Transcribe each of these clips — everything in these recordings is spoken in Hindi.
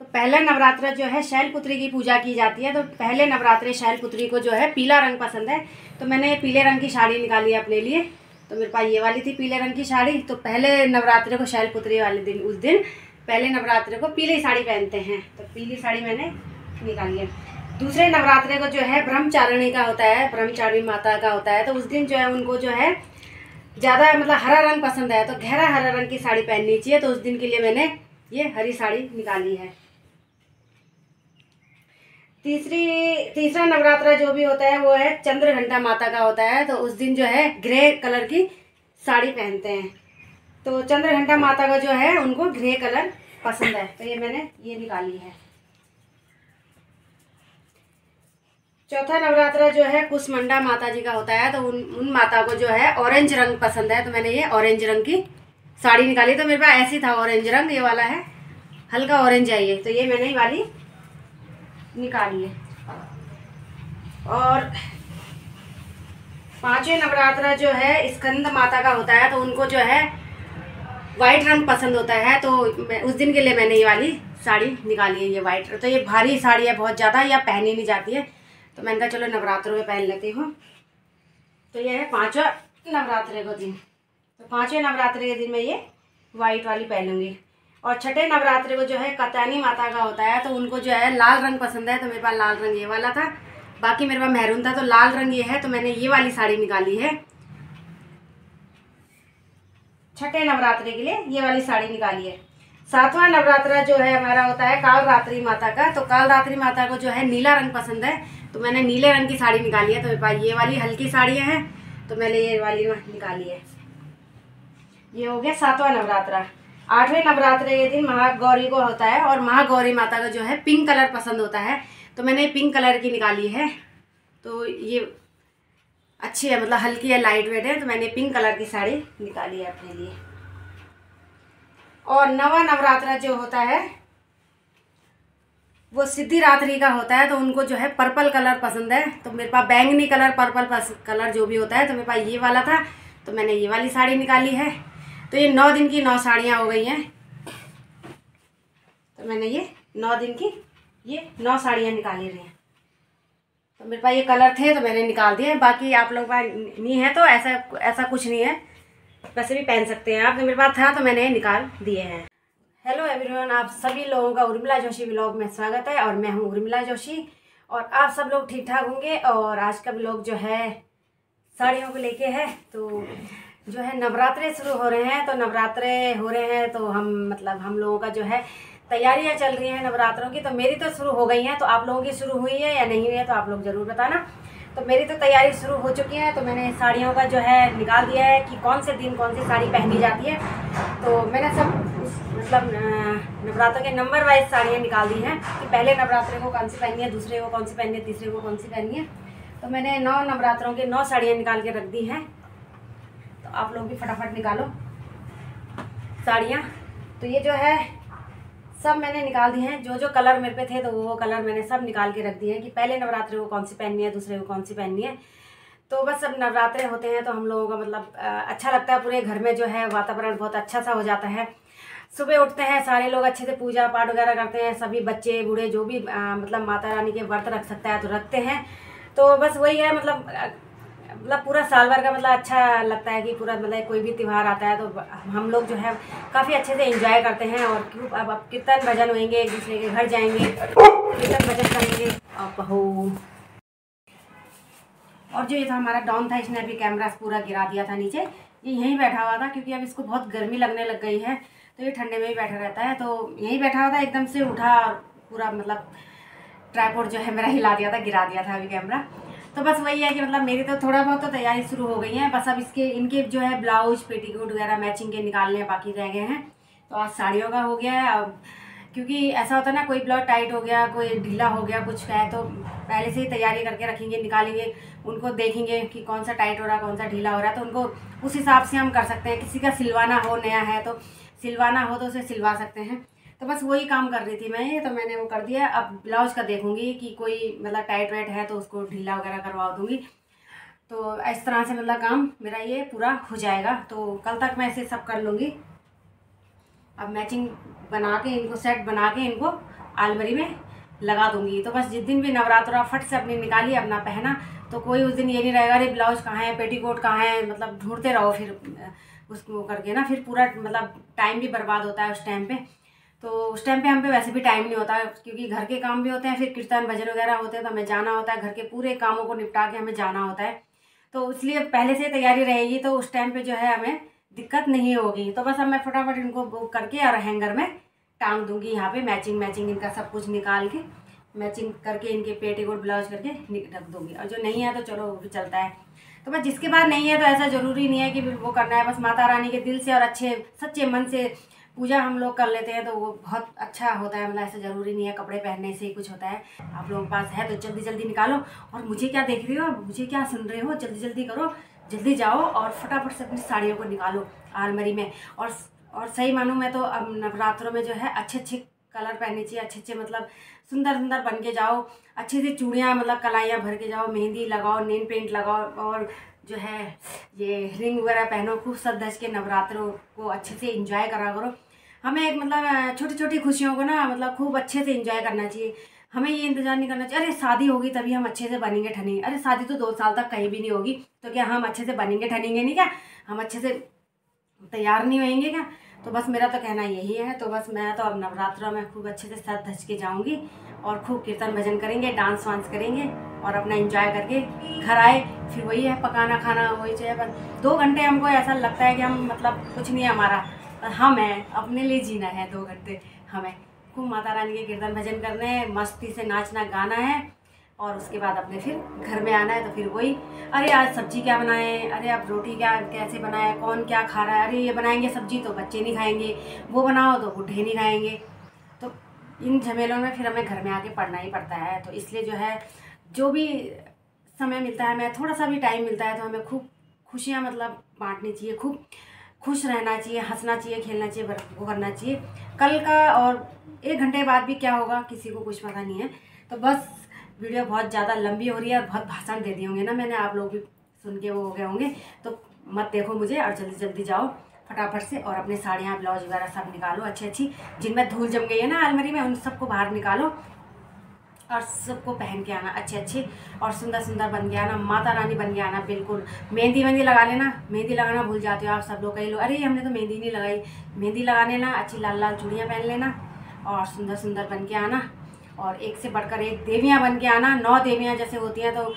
तो पहले नवरात्र जो है शैलपुत्री की पूजा की जाती है। तो पहले नवरात्रे शैलपुत्री को जो है, पीला रंग पसंद है। तो मैंने पीले रंग की साड़ी निकाली है अपने लिए। तो मेरे पास ये वाली थी पीले रंग की साड़ी। तो पहले नवरात्र को शैलपुत्री वाले दिन, उस दिन पहले नवरात्र को पीली साड़ी पहनते हैं। तो पीली साड़ी मैंने निकाली है। दूसरे नवरात्रे को जो है, ब्रह्मचारिणी का होता है, ब्रह्मचारिणी माता का होता है। तो उस दिन जो है, उनको जो है, ज़्यादा मतलब हरा रंग पसंद है। तो गहरा हरा रंग की साड़ी पहननी चाहिए। तो उस दिन के लिए मैंने ये हरी साड़ी निकाली है। तीसरी, तीसरा नवरात्रा जो भी होता है, वो है चंद्र घंटा माता का होता है। तो उस दिन जो है, ग्रे कलर की साड़ी पहनते हैं। तो चंद्र घंटा माता का जो है, उनको ग्रे कलर पसंद है। तो ये मैंने, ये निकाली है। चौथा नवरात्रा जो है कुसमंडा माता जी का होता है। तो उन उन माता को जो है ऑरेंज रंग पसंद है। तो मैंने ये ऑरेंज रंग की साड़ी निकाली। तो मेरे पास ऐसी था ऑरेंज रंग, ये वाला है। हल्का ऑरेंज है ये। तो ये मैंने वाली निकाली है और पाँचवें नवरात्रा जो है, स्कंद माता का होता है तो उनको जो है वाइट रंग पसंद होता है तो उस दिन के लिए मैंने ये वाली साड़ी निकाली है, ये वाइट तो ये भारी साड़ी है, बहुत ज़्यादा, या पहनी नहीं जाती है। तो मैंने कहा, चलो नवरात्रों में पहन लेती हूँ। तो ये है पाँचवा नवरात्रे को दिन। तो पाँचवें नवरात्रि के दिन मैं ये वाइट वाली पहनूँगी। और छठे नवरात्रि को जो है कत्यानी माता का होता है तो उनको जो है लाल रंग पसंद है तो मेरे पास लाल रंग ये वाला था। बाकी मेरे पास मेहरून था तो लाल रंग ये है तो मैंने ये वाली साड़ी निकाली है। छठे नवरात्रि के लिए ये वाली साड़ी निकाली है। सातवां नवरात्रा जो है हमारा होता है काल रात्रि माता का तो काल रात्रि माता को जो है नीला रंग पसंद है तो मैंने नीले रंग की साड़ी निकाली है तो मेरे पास ये वाली हल्की साड़ियाँ हैं तो मैंने ये वाली निकाली है। ये हो गया सातवां नवरात्रा। आठवें नवरात्र के दिन महागौरी को होता है और महागौरी माता का जो है पिंक कलर पसंद होता है। तो मैंने पिंक कलर की निकाली है। तो ये अच्छी है मतलब हल्की है लाइट वेट है। तो मैंने पिंक कलर की साड़ी निकाली है अपने लिए। और नवा नवरात्रा जो होता है, वो सिद्धि रात्रि का होता है। तो उनको जो है पर्पल कलर पसंद है। तो मेरे पास बैंगनी कलर पर्पल कलर जो भी होता है तो मेरे पास ये वाला था। तो मैंने ये वाली साड़ी निकाली है। तो ये नौ दिन की नौ साड़ियाँ हो गई हैं। तो मैंने ये नौ दिन की ये नौ साड़ियाँ निकाली रही हैं। तो मेरे पास ये कलर थे तो मैंने निकाल दिए बाकी आप लोग पास नहीं है तो ऐसा ऐसा कुछ नहीं है। वैसे भी पहन सकते हैं आप। तो मेरे पास था तो मैंने ये निकाल दिए हैं। हेलो एवरीवन आप सभी लोगों का उर्मिला जोशी ब्लॉग में स्वागत है, और मैं हूँ उर्मिला जोशी। और आप सब लोग ठीक ठाक होंगे, और आज का ब्लॉग जो है, साड़ियों को लेके है तो जो है नवरात्रे शुरू हो रहे हैं तो नवरात्रे हो रहे हैं तो हम मतलब हम लोगों का जो है तैयारियाँ चल रही हैं नवरात्रों की। तो मेरी तो शुरू हो गई हैं तो आप लोगों की शुरू हुई है या नहीं हुई है तो आप लोग ज़रूर बताना। तो मेरी तो तैयारी शुरू हो चुकी है तो मैंने साड़ियों का जो है निकाल दिया है कि कौन से दिन, कौन सी साड़ी पहनी जाती है। तो मैंने सब मतलब नवरात्रों के नंबर वाइज साड़ियाँ निकाल दी हैं कि पहले नवरात्रे को कौन सी पहनी है, दूसरे को कौन सी पहनी है, तीसरे को कौन सी पहनी है। तो मैंने नौ नवरात्रों के नौ साड़ियाँ निकाल के रख दी हैं। तो आप लोग भी फटाफट निकालो साड़ियाँ। तो ये जो है सब मैंने निकाल दी हैं। जो जो कलर मेरे पे थे तो वो वो कलर मैंने सब निकाल के रख दिए हैं कि पहले नवरात्रि को कौन सी पहननी है दूसरे को कौन सी पहननी है। तो बस अब नवरात्रे होते हैं तो हम लोगों का मतलब अच्छा लगता है। पूरे घर में जो है वातावरण बहुत अच्छा सा हो जाता है। सुबह उठते हैं सारे लोग अच्छे से पूजा पाठ वगैरह करते हैं। सभी बच्चे बूढ़े जो भी आ, मतलब माता रानी के व्रत रख सकता है तो रखते हैं। तो बस वही है मतलब मतलब पूरा साल भर का मतलब अच्छा लगता है कि पूरा मतलब कोई भी त्यौहार आता है तो हम लोग जो है काफ़ी अच्छे से इंजॉय करते हैं और अब अब कीर्तन भजन होंगे एक दूसरे के घर जाएँगे, कीर्तन भजन करेंगे और बहू और जो ये था हमारा डाउन था, इसने अभी कैमरा पूरा गिरा दिया था नीचे, ये यहीं बैठा हुआ था क्योंकि अब इसको बहुत गर्मी लगने लग गई है तो ये ठंडे में ही बैठा रहता है तो यहीं बैठा हुआ था, एकदम से उठा पूरा मतलब ट्राईपोर्ट जो है मेरा हिला दिया था, गिरा दिया था अभी कैमरा तो बस वही है कि मतलब मेरी तो थोड़ा बहुत तो तैयारी शुरू हो गई है। बस अब इसके, इनके जो है ब्लाउज, पेटीकोट वगैरह मैचिंग के निकालने बाकी रह गए हैं। तो आज साड़ियों का हो गया है। अब क्योंकि ऐसा होता है ना, कोई ब्लाउज टाइट हो गया, कोई ढीला हो गया, कुछ का है तो पहले से ही तैयारी करके रखेंगे, निकालेंगे, उनको देखेंगे कि कौन सा टाइट हो रहा, कौन सा ढीला हो रहा। है तो उनको उस हिसाब से हम कर सकते हैं। किसी का सिलवाना हो, नया है तो सिलवाना हो तो उसे सिलवा सकते हैं। तो बस वही काम कर रही थी मैं तो मैंने वो कर दिया। अब ब्लाउज का देखूँगी कि कोई मतलब टाइट वाइट है तो उसको ढीला वगैरह करवा दूँगी। तो इस तरह से मतलब काम मेरा ये पूरा हो जाएगा। तो कल तक मैं इसे सब कर लूँगी। अब मैचिंग बना के, इनको सेट बना के इनको आलमरी में लगा दूँगी। तो बस जिस दिन भी नवरात्रा फट से अपनी निकाली, अपना पहना। तो कोई उस दिन ये नहीं रहेगा, अरे ब्लाउज कहाँ है, पेटीकोट कहाँ है मतलब ढूंढते रहो फिर उसको करके ना। फिर पूरा मतलब टाइम भी बर्बाद होता है उस टाइम पे। तो उस टाइम पे हम पे वैसे भी टाइम नहीं होता, क्योंकि घर के काम भी होते हैं, फिर कीर्तन भजन वगैरह होते हैं तो हमें जाना होता है, घर के पूरे कामों को निपटा के हमें जाना होता है। तो इसलिए पहले से तैयारी रहेगी तो उस टाइम पे जो है हमें दिक्कत नहीं होगी। तो बस अब मैं फटाफट इनको बुक करके और हैंगर में टांग दूँगी यहाँ पे मैचिंग मैचिंग इनका सब कुछ निकाल के मैचिंग करके इनके पेटीकोट ब्लाउज करके रख दूँगी। और जो नहीं है तो चलो वो भी चलता है। तो बस जिसके बाद नहीं है तो ऐसा ज़रूरी नहीं है कि वो करना है, बस माता रानी के दिल से और अच्छे, सच्चे मन से पूजा हम लोग कर लेते हैं तो वो बहुत अच्छा होता है मतलब ऐसा ज़रूरी नहीं है कपड़े पहनने से ही कुछ होता है। आप लोगों के पास है तो जल्दी जल्दी निकालो। और मुझे क्या देख रही हो? मुझे क्या सुन रहे हो? जल्दी जल्दी करो, जल्दी जाओ और फटाफट से अपनी साड़ियों को निकालो, आलमरी में। और और सही मानूँ मैं तो अब नवरात्रों में जो है अच्छे अच्छे कलर पहनने चाहिए अच्छे अच्छे मतलब सुंदर सुंदर बन के जाओ अच्छी सी चूड़ियाँ मतलब कलाइयाँ भर के जाओ, मेहंदी लगाओ नेन पेंट लगाओ और जो है ये रिंग वगैरह पहनो, खूब सज धज के नवरात्रों को अच्छे से इंजॉय करा करो। हमें एक मतलब छोटी छोटी खुशियों को ना मतलब खूब अच्छे से इंजॉय करना चाहिए। हमें ये इंतज़ार नहीं करना चाहिए। अरे, शादी होगी तभी हम अच्छे से बनेंगे ठनेंगे अरे, शादी तो दो साल तक कहीं भी नहीं होगी। तो क्या हम अच्छे से बनेंगे ठनेंगे नहीं क्या? हम अच्छे से तैयार नहीं होंगे क्या? तो बस मेरा तो कहना यही है। तो बस मैं तो अब नवरात्रों में खूब अच्छे से सज धज के जाऊँगी और खूब कीर्तन भजन करेंगे, डांस वांस करेंगे और अपना इंजॉय करके घर आए। फिर वही है, पकाना खाना, वही चाहिए बस दो घंटे हमको ऐसा लगता है कि हम मतलब कुछ नहीं है हमारा। हम है अपने लिए जीना है दो घंटे। हमें खूब माता रानी के कीर्तन भजन करने हैं, मस्ती से नाचना, गाना है, और उसके बाद अपने फिर घर में आना है तो फिर वही, अरे आज सब्ज़ी क्या बनाए, अरे आप रोटी क्या, कैसे बनाए कौन क्या खा रहा है, अरे ये बनाएँगे सब्ज़ी तो बच्चे नहीं खाएँगे, वो बनाओ तो बुढ़े नहीं खाएँगे। तो इन झमेलों में फिर हमें घर में आके पढ़ना ही पड़ता है तो इसलिए जो है, जो भी समय मिलता है हमें थोड़ा सा भी टाइम मिलता है तो हमें खूब खुशियाँ मतलब बांटनी चाहिए, खूब खुश रहना चाहिए, हंसना चाहिए, खेलना चाहिए वो करना चाहिए। कल का और एक घंटे बाद भी क्या होगा, किसी को कुछ पता नहीं है। तो बस वीडियो बहुत ज़्यादा लंबी हो रही है और बहुत भाषण दे दिए होंगे ना मैंने, आप लोग भी सुन के वो हो गए होंगे। तो मत देखो मुझे और जल्दी जल्दी जाओ, फटाफट से और अपने साड़ियाँ, ब्लाउज वगैरह सब निकालो अच्छी अच्छी जिनमें धूल जम गई है ना आलमरी में, उन सबको बाहर निकालो। और सबको पहन के आना, अच्छे अच्छे और सुंदर सुंदर बन के आना, माता रानी बन के आना, बिल्कुल। मेहंदी वेहंदी लगा लेना, मेहंदी लगाना भूल जाते हो आप सब लोग, कई लोग, अरे हमने तो मेहंदी नहीं लगाई। मेहंदी लगा लेना, अच्छी लाल लाल चूड़ियाँ पहन लेना और सुंदर सुंदर बन के आना और एक से बढ़कर एक देवियाँ बन के आना, नौ देवियाँ जैसे होती हैं तो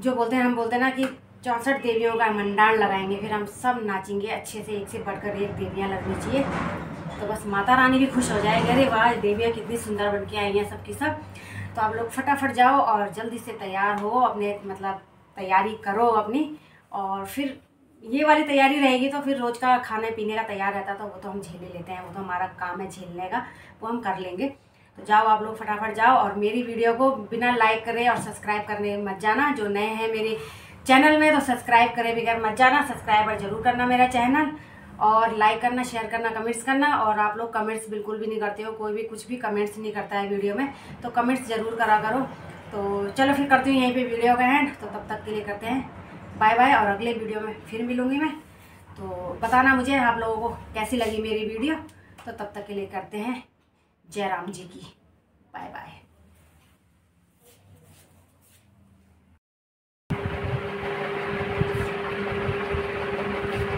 जो बोलते हैं, हम बोलते हैं ना कि चौंसठ देवियों का मंडान लगाएँगे, फिर हम सब नाचेंगे, अच्छे से एक से बढ़कर एक देवियाँ लगनी चाहिए। तो बस माता रानी भी खुश हो जाएगी। अरे वाह, देवियाँ कितनी सुंदर बन के आई हैं सबकी सब। तो आप लोग फटाफट जाओ और जल्दी से तैयार हो, अपने मतलब तैयारी करो अपनी। और फिर ये वाली तैयारी रहेगी तो फिर रोज़ का खाने पीने का तैयार रहता तो वो तो हम झेले लेते हैं, वो तो हमारा काम है झेलने का, वो हम कर लेंगे। तो जाओ आप लोग फटाफट जाओ और मेरी वीडियो को बिना लाइक करे और सब्सक्राइब करने मत जाना। जो नए हैं मेरे चैनल में तो सब्सक्राइब करे बगैर मत जाना, सब्सक्राइबर ज़रूर करना मेरा चैनल। और लाइक करना शेयर करना कमेंट्स करना और आप लोग कमेंट्स बिल्कुल भी नहीं करते हो, कोई भी कुछ भी कमेंट्स नहीं करता है वीडियो में तो कमेंट्स ज़रूर करा करो। तो चलो फिर करती हूँ यहीं पे वीडियो का एंड तो तब तक के लिए करते हैं। बाय बाय और अगले वीडियो में फिर मिलूँगी मैं। तो बताना मुझे आप लोगों को कैसी लगी मेरी वीडियो तो तब तक के लिए करते हैं। जय राम जी की। बाय बाय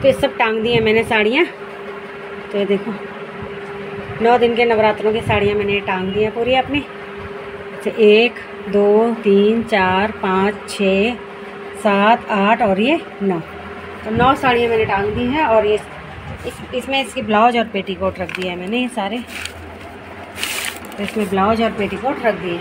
तो ये सब टांग दी है मैंने साड़ियाँ। तो ये देखो। नौ दिन के नवरात्रों की साड़ियाँ मैंने टांग दी है पूरी अपनी अच्छा एक, दो, तीन, चार, पाँच, छ, सात, आठ और ये नौ। तो नौ साड़ियाँ मैंने टांग दी हैं और ये इस, इसमें इसकी ब्लाउज और पेटीकोट रख दिया है मैंने ये सारे। तो इसमें ब्लाउज और पेटीकोट रख दिए